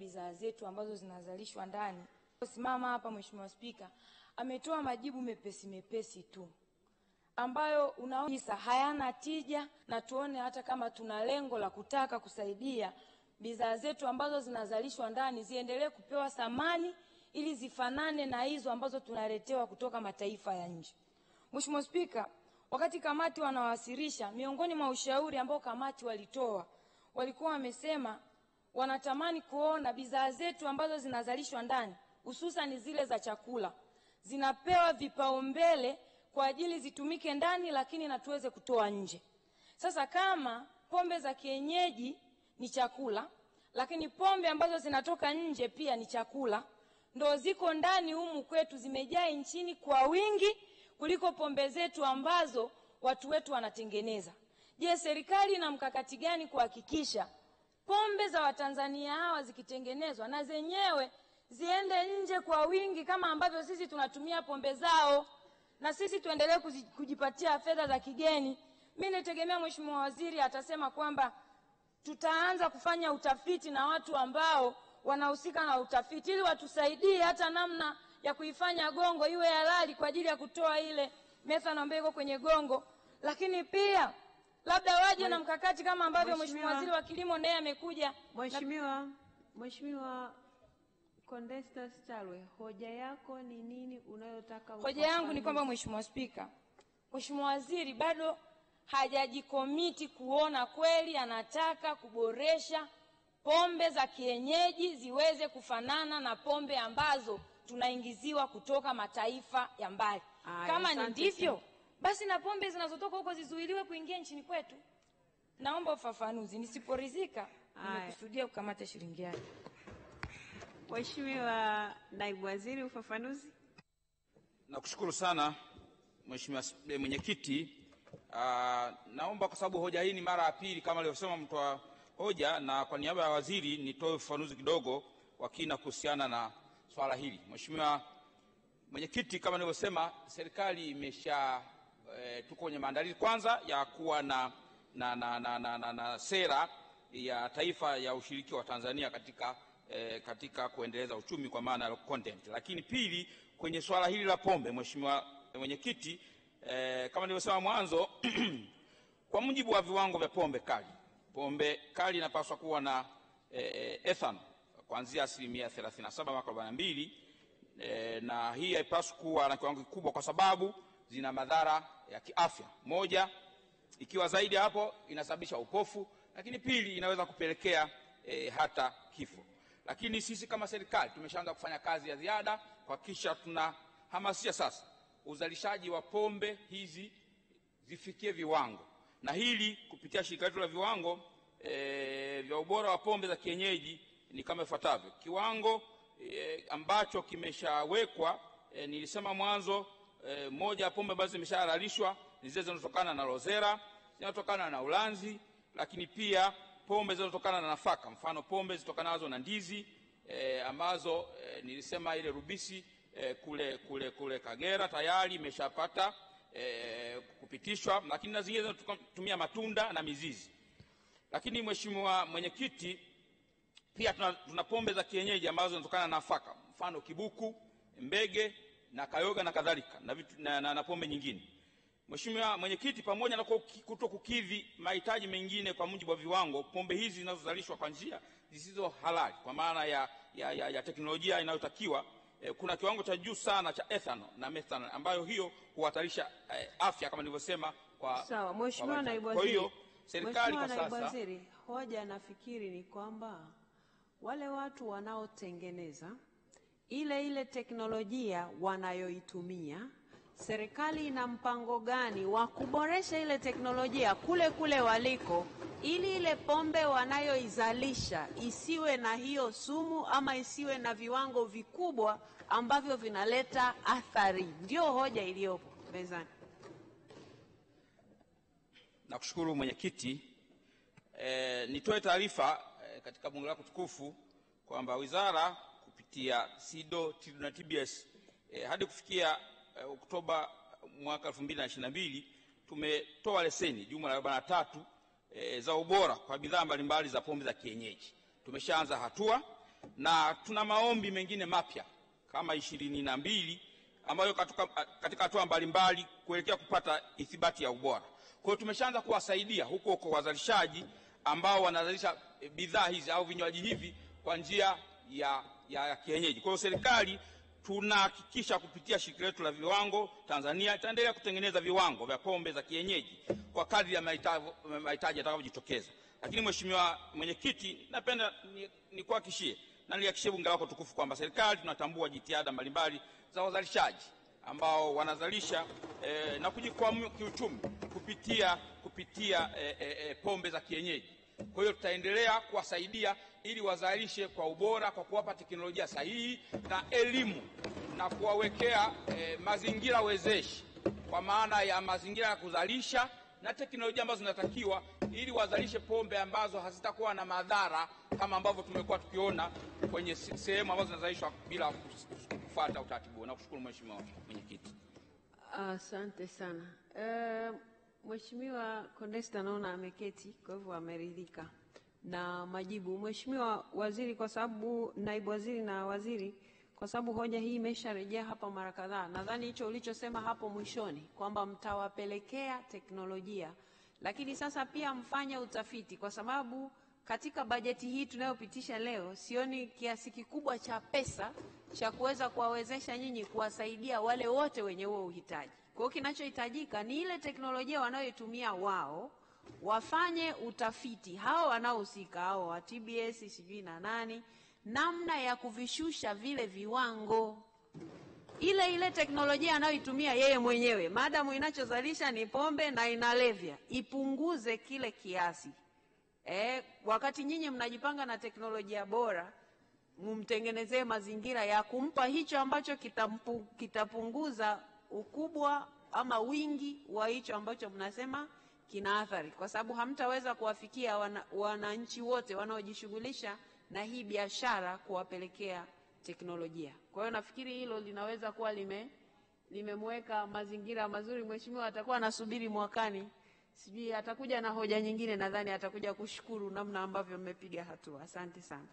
bidhaa zetu ambazo zinazalishwa ndani. Simama hapa Mheshimiwa Spika ametoa majibu mepesi mepesi tu ambayo unaona hayana tija, na tuone hata kama tuna lengo la kutaka kusaidia bidhaa zetu ambazo zinazalishwa ndani ziendelee kupewa thamani ili zifanane na hizo ambazo tunaletewa kutoka mataifa ya nje. Mheshimiwa Spika, wakati kamati wanawasilisha, miongoni mwa ushauri ambao kamati walitoa, walikuwa wamesema wanatamani kuona bidhaa zetu ambazo zinazalishwa ndani hususan zile za chakula zinapewa vipaumbele kwa ajili zitumike ndani, lakini na tuweze kutoa nje. Sasa kama pombe za kienyeji ni chakula, lakini pombe ambazo zinatoka nje pia ni chakula, ndo ziko ndani humu kwetu, zimejaa nchini kwa wingi kuliko pombe zetu ambazo watu wetu wanatengeneza. Je, serikali ina mkakati gani kuhakikisha pombe za Watanzania hawa zikitengenezwa na zenyewe ziende nje kwa wingi kama ambavyo sisi tunatumia pombe zao, na sisi tuendelee kujipatia fedha za kigeni. Mimi nategemea Mheshimiwa Waziri atasema kwamba tutaanza kufanya utafiti na watu ambao wanahusika na utafiti ili watusaidie hata namna ya kuifanya gongo iwe halali kwa ajili ya kutoa ile methanol ambayo iko kwenye gongo, lakini pia labda waje na mkakati kama ambavyo Mheshimiwa Waziri wa Kilimo naye amekuja Mheshimiwa Mheshimiwa Condestas Chalwe, hoja yako ni nini unayotaka Hoja yangu ni kwamba Mheshimiwa Spika, Mheshimiwa Waziri bado hajajikomiti kuona kweli anataka kuboresha pombe za kienyeji ziweze kufanana na pombe ambazo tunaingiziwa kutoka mataifa ya mbali. Kama ni ndivyo. Basi na pombe zinazotoka huko zizuiliwe kuingia nchini kwetu. Naomba ufafanuzi. Nisiporidhika, nimekusudia kukamata shilingi yake. Mheshimiwa Naibu Waziri, ufafanuzi. Nakushukuru sana Mheshimiwa eh, Mwenyekiti. Ah, naomba kwa sababu hoja hii ni mara ya pili kama alivyosema mtoa hoja, na kwa niaba ya waziri nitoe ufafanuzi kidogo wa kina kuhusiana na swala hili. Mheshimiwa Mwenyekiti, kama nilivyosema, serikali imesha eh, tuko kwenye maandalizi kwanza ya kuwa na, na, na, na, na, na, na sera ya taifa ya ushiriki wa Tanzania katika e, katika kuendeleza uchumi kwa maana ya content. Lakini pili, kwenye swala hili la pombe, Mheshimiwa Mwenyekiti, e, kama nilivyosema mwanzo kwa mujibu wa viwango vya pombe kali, pombe kali inapaswa kuwa na e, e, ethanol kuanzia asilimia 37 mwaka 42 e, na hii haipaswi kuwa na kiwango kikubwa kwa sababu zina madhara ya kiafya. Moja, ikiwa zaidi hapo inasababisha upofu, lakini pili, inaweza kupelekea e, hata kifo. Lakini sisi kama serikali tumeshaanza kufanya kazi ya ziada kuhakikisha tunahamasisha sasa uzalishaji wa pombe hizi zifikie viwango, na hili kupitia shirika letu la viwango e, vya ubora wa pombe za kienyeji ni kama ifuatavyo. Kiwango e, ambacho kimeshawekwa e, nilisema mwanzo e, moja ya pombe ambazo zimeshahalalishwa ni zile zinazotokana na rozera, zinazotokana na ulanzi, lakini pia pombe zinazotokana na nafaka, mfano pombe zitokanazo na ndizi e, ambazo e, nilisema ile rubisi e, kule, kule, kule Kagera tayari imeshapata e, kupitishwa, lakini na zingine zinatumia matunda na mizizi. Lakini Mheshimiwa Mwenyekiti, pia tuna, tuna pombe za kienyeji ambazo zinatokana na nafaka, mfano kibuku, mbege na kayoga na kadhalika na, na, na, na pombe nyingine. Mheshimiwa Mwenyekiti, pamoja na kuto kukidhi mahitaji mengine kwa mujibu wa viwango, pombe hizi zinazozalishwa kwa njia zisizo halali kwa maana ya, ya, ya, ya teknolojia inayotakiwa eh, kuna kiwango cha juu sana cha ethanol na methanol ambayo hiyo huhatarisha eh, afya kama nilivyosema kwa Sawa, Mheshimiwa Naibu Naibu Kwa hiyo serikali kwa Naibu sasa Waziri, hoja nafikiri ni kwamba wale watu wanaotengeneza ile ile teknolojia wanayoitumia, serikali ina mpango gani wa kuboresha ile teknolojia kule kule waliko, ili ile pombe wanayoizalisha isiwe na hiyo sumu ama isiwe na viwango vikubwa ambavyo vinaleta athari. Ndio hoja iliyopo mezani. Nakushukuru mwenyekiti. E, nitoe taarifa e, katika bunge lako tukufu kwamba wizara kupitia SIDO, na TBS e, hadi kufikia e, Oktoba mwaka 2022 tumetoa leseni jumla ya 43 e, za ubora kwa bidhaa mbalimbali za pombe za kienyeji. Tumeshaanza hatua na tuna maombi mengine mapya kama ishirini na mbili ambayo katuka, katika hatua mbalimbali kuelekea kupata ithibati ya ubora. Kwa hiyo tumeshaanza kuwasaidia huko kwa wazalishaji ambao wanazalisha eh, bidhaa hizi au vinywaji hivi kwa njia ya, ya, kienyeji. Kwa hiyo serikali tunahakikisha kupitia shirika letu la viwango Tanzania itaendelea kutengeneza viwango vya pombe za kienyeji kwa kadri ya mahitaji yatakavyojitokeza. Lakini Mheshimiwa Mwenyekiti, napenda ni- na nilihakikishie bunge lako tukufu kwamba serikali tunatambua jitihada mbalimbali za wazalishaji ambao wanazalisha eh, na kujikwamua kiuchumi kupitia kupitia eh, eh, eh, pombe za kienyeji. Kwa hiyo tutaendelea kuwasaidia ili wazalishe kwa ubora kwa kuwapa teknolojia sahihi na elimu na kuwawekea eh, mazingira wezeshi kwa maana ya mazingira ya kuzalisha na teknolojia ambazo zinatakiwa ili wazalishe pombe ambazo hazitakuwa na madhara kama ambavyo tumekuwa tukiona kwenye sehemu ambazo zinazalishwa bila kufuata utaratibu. Na kushukuru Mheshimiwa Mwenyekiti. Asante uh, sana. Uh, Mheshimiwa Condesta naona ameketi, kwa hivyo ameridhika na majibu. Mheshimiwa Waziri, kwa sababu naibu waziri na waziri, kwa sababu hoja hii imesharejea hapa mara kadhaa, nadhani hicho ulichosema hapo mwishoni kwamba mtawapelekea teknolojia, lakini sasa pia mfanye utafiti, kwa sababu katika bajeti hii tunayopitisha leo sioni kiasi kikubwa cha pesa cha kuweza kuwawezesha nyinyi kuwasaidia wale wote wenye huo uhitaji. Kwa hiyo kinachohitajika ni ile teknolojia wanayoitumia wao, wafanye utafiti hao wanaohusika, hao wa TBS sijui na nani, namna ya kuvishusha vile viwango ile ile teknolojia anayoitumia yeye mwenyewe, maadamu inachozalisha ni pombe na inalevya, ipunguze kile kiasi. Eh, wakati nyinyi mnajipanga na teknolojia bora, mumtengenezee mazingira ya kumpa hicho ambacho kitampu, kitapunguza ukubwa ama wingi wa hicho ambacho mnasema kina athari, kwa sababu hamtaweza kuwafikia wananchi wana, wote wanaojishughulisha na hii biashara kuwapelekea teknolojia. Kwa hiyo nafikiri hilo linaweza kuwa lime limemweka mazingira mazuri. Mheshimiwa atakuwa anasubiri mwakani, sijui atakuja na hoja nyingine, nadhani atakuja kushukuru namna ambavyo mmepiga hatua. Asante sana.